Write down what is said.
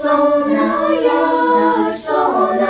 Sonaya, Sonaya.